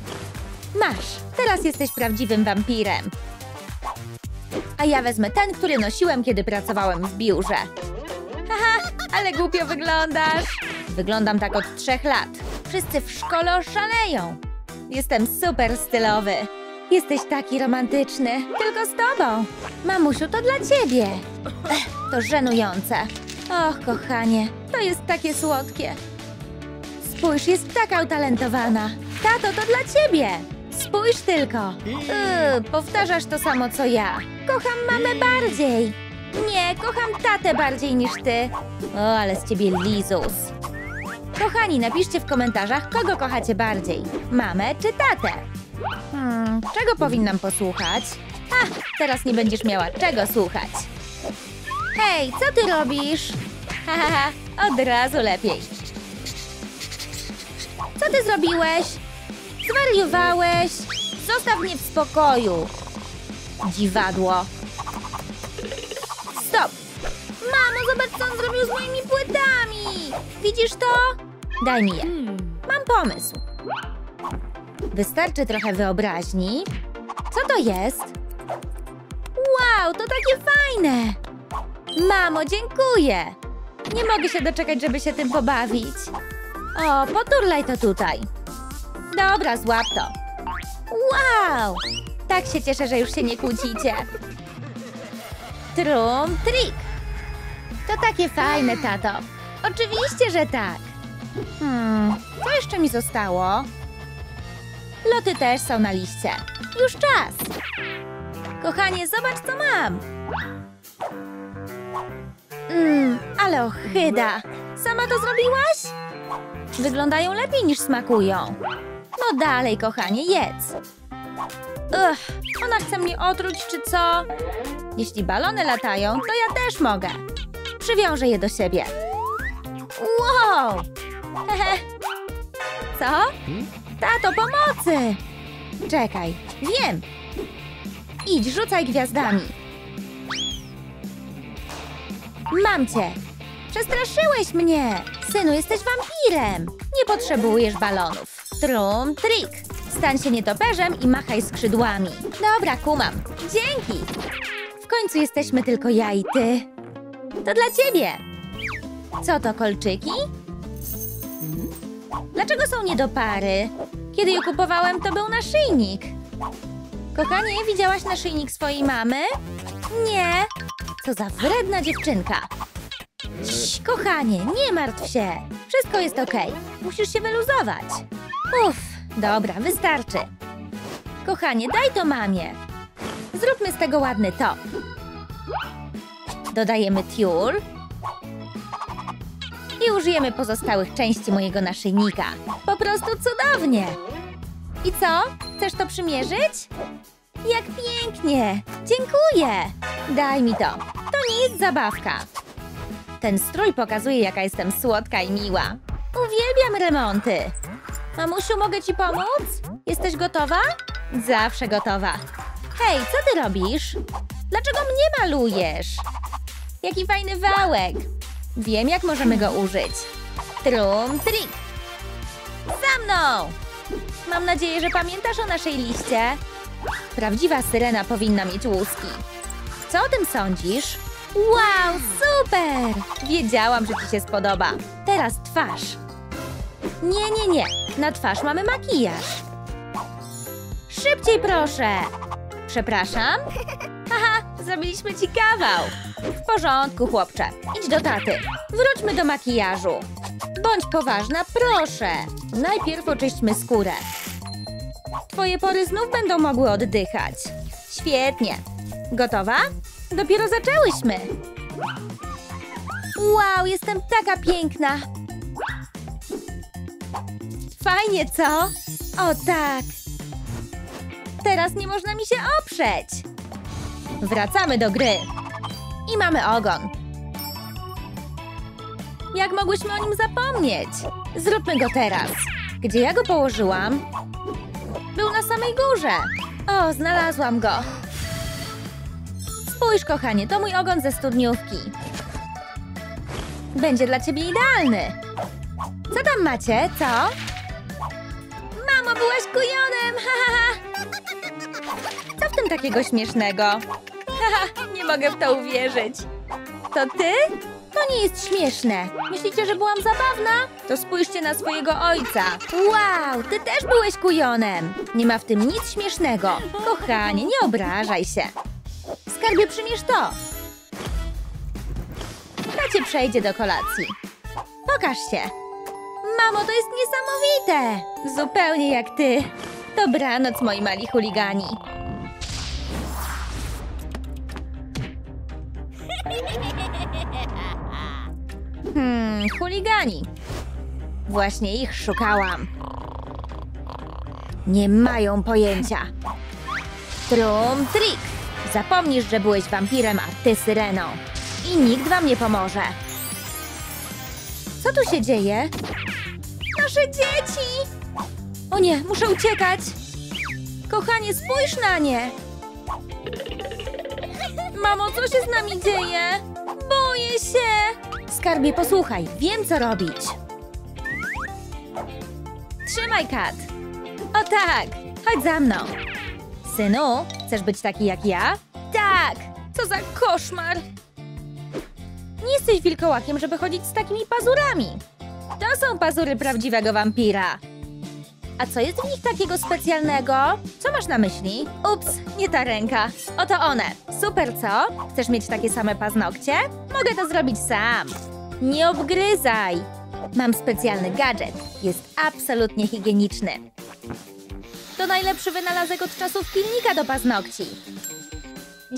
Masz. Teraz jesteś prawdziwym wampirem. A ja wezmę ten, który nosiłem, kiedy pracowałem w biurze. Haha, ale głupio wyglądasz. Wyglądam tak od trzech lat. Wszyscy w szkole oszaleją. Jestem super stylowy. Jesteś taki romantyczny. Tylko z tobą. Mamusiu, to dla ciebie. Ech, to żenujące. Och, kochanie, to jest takie słodkie. Spójrz, jest taka utalentowana. Tato, to dla ciebie. Spójrz tylko. Yy, powtarzasz to samo co ja. Kocham mamę bardziej. Nie, kocham tatę bardziej niż ty. O, ale z ciebie lizus. Kochani, napiszcie w komentarzach, kogo kochacie bardziej. Mamę czy tatę? Hmm, czego powinnam posłuchać? Ha, teraz nie będziesz miała czego słuchać. Hej, co ty robisz? Ha, ha, ha, od razu lepiej. Co ty zrobiłeś? Zwariowałeś? Zostaw mnie w spokoju. Dziwadło. Stop! Mamo, zobacz, co on zrobił z moimi płytami! Widzisz to? Daj mi je. Mam pomysł. Wystarczy trochę wyobraźni. Co to jest? Wow, to takie fajne! Mamo, dziękuję! Nie mogę się doczekać, żeby się tym pobawić. O, poturlaj to tutaj. Dobra, złap to. Wow! Tak się cieszę, że już się nie kłócicie. Trum, trik. To takie fajne, tato. Oczywiście, że tak. Hmm, co jeszcze mi zostało? Loty też są na liście. Już czas. Kochanie, zobacz, co mam. Mmm, ale ochyda. Sama to zrobiłaś? Wyglądają lepiej niż smakują. No dalej, kochanie, jedz. Ugh, ona chce mnie otruć, czy co? Jeśli balony latają, to ja też mogę. Przywiążę je do siebie. Wow! Hehe. Co? Tato, pomocy! Czekaj, wiem. Idź, rzucaj gwiazdami. Mam cię. Przestraszyłeś mnie. Synu, jesteś wampirem. Nie potrzebujesz balonów. Trum, trik. Stań się nietoperzem i machaj skrzydłami. Dobra, kumam. Dzięki. W końcu jesteśmy tylko ja i ty. To dla ciebie. Co to, kolczyki? Hmm? Dlaczego są nie do pary? Kiedy je kupowałem, to był naszyjnik. Kochanie, widziałaś naszyjnik swojej mamy? Nie. Co za wredna dziewczynka. Cii, kochanie, nie martw się. Wszystko jest okej. Musisz się wyluzować. Uff, dobra, wystarczy. Kochanie, daj to mamie. Zróbmy z tego ładny top. Dodajemy tiul. I użyjemy pozostałych części mojego naszyjnika. Po prostu cudownie! I co? Chcesz to przymierzyć? Jak pięknie! Dziękuję! Daj mi to. To nie jest zabawka. Ten strój pokazuje, jaka jestem słodka i miła. Uwielbiam remonty. Mamusiu, mogę ci pomóc? Jesteś gotowa? Zawsze gotowa. Hej, co ty robisz? Dlaczego mnie malujesz? Jaki fajny wałek. Wiem, jak możemy go użyć. Trum, trik. Za mną! Mam nadzieję, że pamiętasz o naszej liście. Prawdziwa syrena powinna mieć łuski. Co o tym sądzisz? Wow, super! Wiedziałam, że ci się spodoba. Teraz twarz. Nie, nie, nie. Na twarz mamy makijaż. Szybciej proszę. Przepraszam? Haha, zrobiliśmy ci kawał. W porządku, chłopcze. Idź do taty. Wróćmy do makijażu. Bądź poważna, proszę. Najpierw oczyśćmy skórę. Twoje pory znów będą mogły oddychać. Świetnie. Gotowa? Dopiero zaczęłyśmy. Wow, jestem taka piękna. Fajnie, co? O tak. Teraz nie można mi się oprzeć. Wracamy do gry. I mamy ogon. Jak mogłyśmy o nim zapomnieć? Zróbmy go teraz. Gdzie ja go położyłam? Był na samej górze. O, znalazłam go. Spójrz, kochanie, to mój ogon ze studniówki. Będzie dla ciebie idealny. Co tam macie, co? Mamo, byłaś kujonem! Ha, ha. Co w tym takiego śmiesznego? Haha, nie mogę w to uwierzyć. To ty? To nie jest śmieszne. Myślicie, że byłam zabawna? To spójrzcie na swojego ojca. Wow, ty też byłeś kujonem. Nie ma w tym nic śmiesznego. Kochanie, nie obrażaj się. Skarbie, przymierz to. Tacie przejdzie do kolacji. Pokaż się. Mamo, to jest niesamowite. Zupełnie jak ty. Dobranoc, moi mali chuligani. Hmm, chuligani. Właśnie ich szukałam. Nie mają pojęcia. Trum trik. Zapomnisz, że byłeś wampirem, a ty syreną. I nikt wam nie pomoże. Co tu się dzieje? Nasze dzieci! O nie, muszę uciekać! Kochanie, spójrz na nie! Mamo, co się z nami dzieje? Boję się! Skarbie, posłuchaj, wiem co robić. Trzymaj, Kat. O tak, chodź za mną. Synu, chcesz być taki jak ja? Tak! Co za koszmar! Nie jesteś wilkołakiem, żeby chodzić z takimi pazurami. To są pazury prawdziwego wampira. A co jest w nich takiego specjalnego? Co masz na myśli? Ups, nie ta ręka. Oto one. Super, co? Chcesz mieć takie same paznokcie? Mogę to zrobić sam. Nie obgryzaj. Mam specjalny gadżet. Jest absolutnie higieniczny. To najlepszy wynalazek od czasów pilnika do paznokci.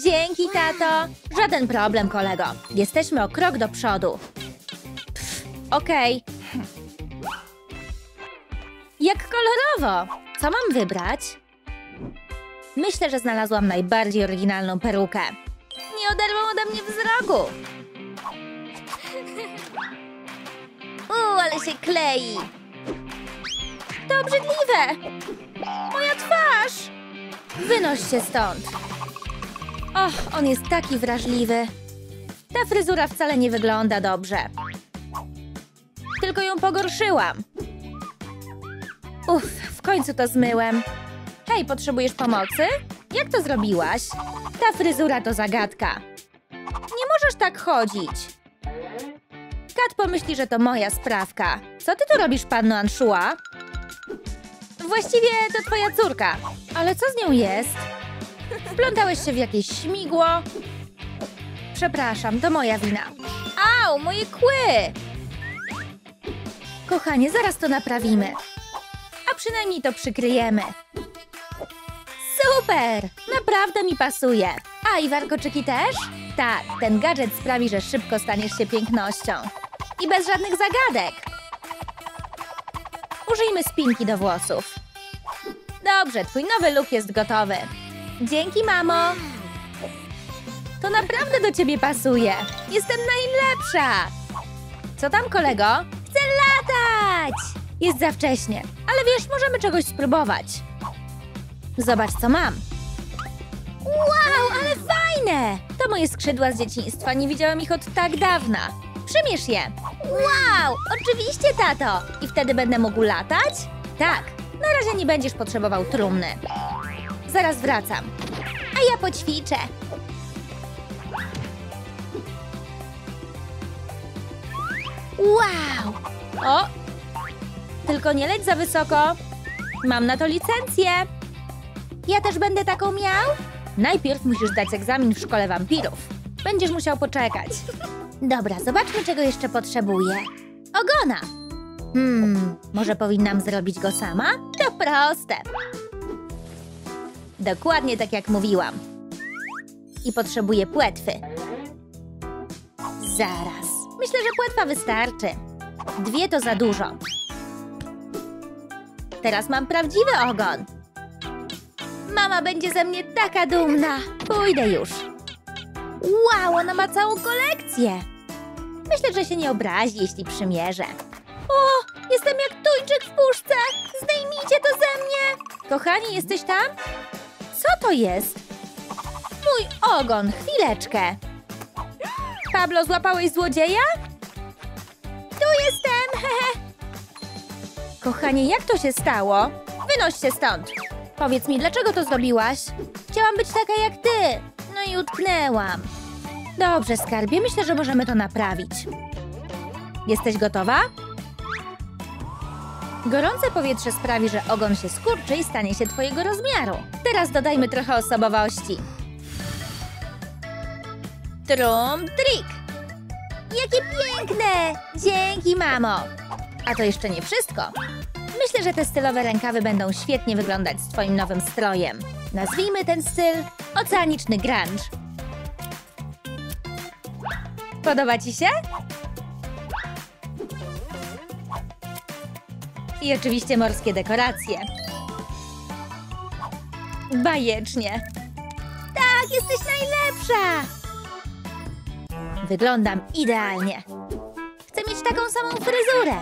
Dzięki, tato. Żaden problem, kolego. Jesteśmy o krok do przodu. Okej. Jak kolorowo! Co mam wybrać? Myślę, że znalazłam najbardziej oryginalną perukę. Nie oderwą ode mnie wzroku. Uuu, ale się klei. To obrzydliwe. Moja twarz. Wynoś się stąd. Och, on jest taki wrażliwy. Ta fryzura wcale nie wygląda dobrze. Tylko ją pogorszyłam. Uff, w końcu to zmyłem. Hej, potrzebujesz pomocy? Jak to zrobiłaś? Ta fryzura to zagadka. Nie możesz tak chodzić. Kat pomyśli, że to moja sprawka. Co ty tu robisz, panno Anshua? Właściwie to twoja córka. Ale co z nią jest? Wplątałeś się w jakieś śmigło. Przepraszam, to moja wina. Au, moje kły! Kochanie, zaraz to naprawimy. A przynajmniej to przykryjemy. Super! Naprawdę mi pasuje. A i warkoczyki też? Tak, ten gadżet sprawi, że szybko staniesz się pięknością. I bez żadnych zagadek. Użyjmy spinki do włosów. Dobrze, twój nowy look jest gotowy. Dzięki, mamo. To naprawdę do ciebie pasuje. Jestem najlepsza. Co tam, kolego? Chcę latać! Jest za wcześnie, ale wiesz, możemy czegoś spróbować. Zobacz, co mam. Wow, ale fajne! To moje skrzydła z dzieciństwa. Nie widziałam ich od tak dawna. Przymierz je. Wow, oczywiście, tato. I wtedy będę mógł latać? Tak. Na razie nie będziesz potrzebował trumny. Zaraz wracam. A ja poćwiczę. Wow! O! Tylko nie leć za wysoko. Mam na to licencję. Ja też będę taką miał? Najpierw musisz dać egzamin w szkole wampirów. Będziesz musiał poczekać. Dobra, zobaczmy, czego jeszcze potrzebuję. Ogona! Hmm, może powinnam zrobić go sama? To proste. Dokładnie tak jak mówiłam. I potrzebuję płetwy. Zaraz. Myślę, że płetwa wystarczy. Dwie to za dużo. Teraz mam prawdziwy ogon. Mama będzie ze mnie taka dumna. Pójdę już. Wow, ona ma całą kolekcję. Myślę, że się nie obrazi, jeśli przymierzę. O, jestem jak tuńczyk w puszce. Zdejmijcie to ze mnie. Kochani, jesteś tam? Co to jest? Mój ogon, chwileczkę. Pablo, złapałeś złodzieja? Tu jestem. Kochanie, jak to się stało? Wynoś się stąd. Powiedz mi, dlaczego to zrobiłaś? Chciałam być taka jak ty. No i utknęłam. Dobrze, skarbie, myślę, że możemy to naprawić. Jesteś gotowa? Gorące powietrze sprawi, że ogon się skurczy i stanie się twojego rozmiaru. Teraz dodajmy trochę osobowości. Trum trik! Jakie piękne! Dzięki, mamo! A to jeszcze nie wszystko. Myślę, że te stylowe rękawy będą świetnie wyglądać z twoim nowym strojem. Nazwijmy ten styl oceaniczny grunge. Podoba ci się? I oczywiście morskie dekoracje. Bajecznie. Tak, jesteś najlepsza! Wyglądam idealnie. Chcę mieć taką samą fryzurę.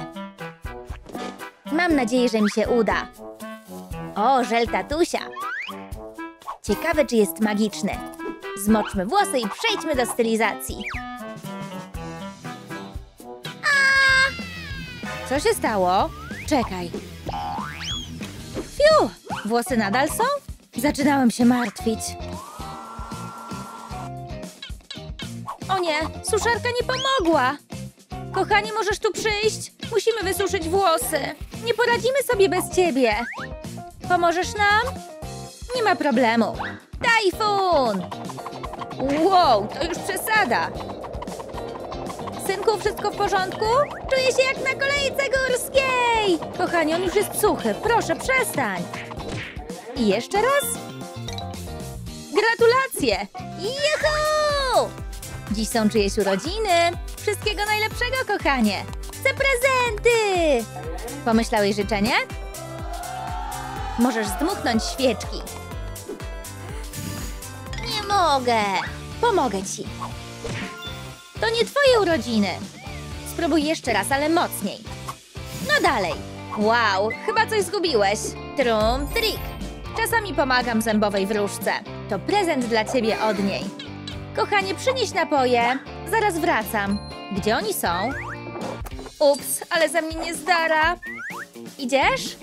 Mam nadzieję, że mi się uda. O, żel tatusia. Ciekawe, czy jest magiczny. Zmoczmy włosy i przejdźmy do stylizacji. A! Co się stało? Czekaj. Fiu! Włosy nadal są? Zaczynałem się martwić. O nie, suszarka nie pomogła. Kochanie, możesz tu przyjść? Musimy wysuszyć włosy. Nie poradzimy sobie bez ciebie. Pomożesz nam? Nie ma problemu. Tajfun! Wow, to już przesada. Synku, wszystko w porządku? Czuję się jak na kolejce górskiej! Kochanie, on już jest suchy. Proszę, przestań. I jeszcze raz. Gratulacje! Juhu! Dziś są czyjeś urodziny. Wszystkiego najlepszego, kochanie. Chcę prezenty! Pomyślałeś życzenie? Możesz zdmuchnąć świeczki. Nie mogę. Pomogę ci. To nie twoje urodziny. Spróbuj jeszcze raz, ale mocniej. No dalej. Wow, chyba coś zgubiłeś. Trum, trik. Czasami pomagam zębowej wróżce. To prezent dla ciebie od niej. Kochanie, przynieś napoje. Zaraz wracam. Gdzie oni są? Ups, ale za mnie nie zdara. Idziesz?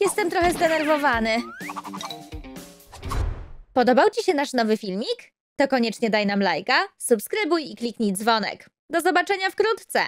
Jestem trochę zdenerwowany. Podobał Ci się nasz nowy filmik? To koniecznie daj nam lajka, subskrybuj i kliknij dzwonek. Do zobaczenia wkrótce!